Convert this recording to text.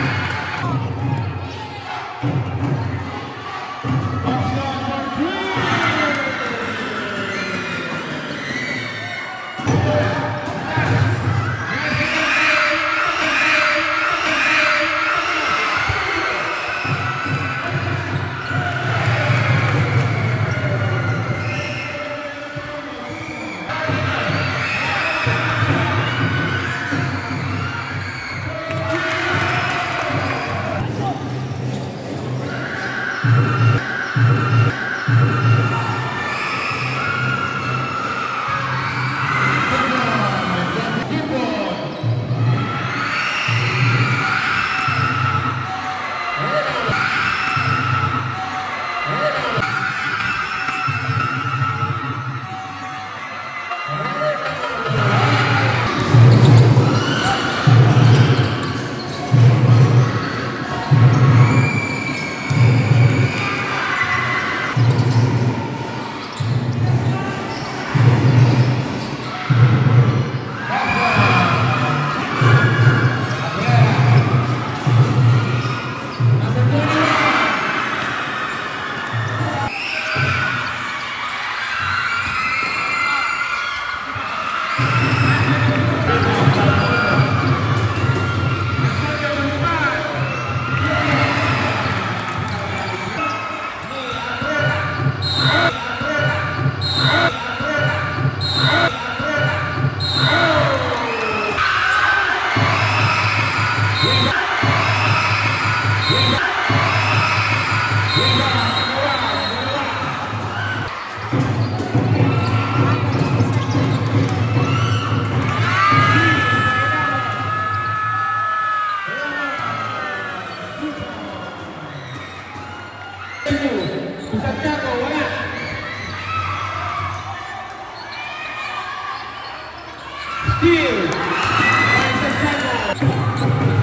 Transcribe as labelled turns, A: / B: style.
A: Thank you. you
B: Steal by Santiago.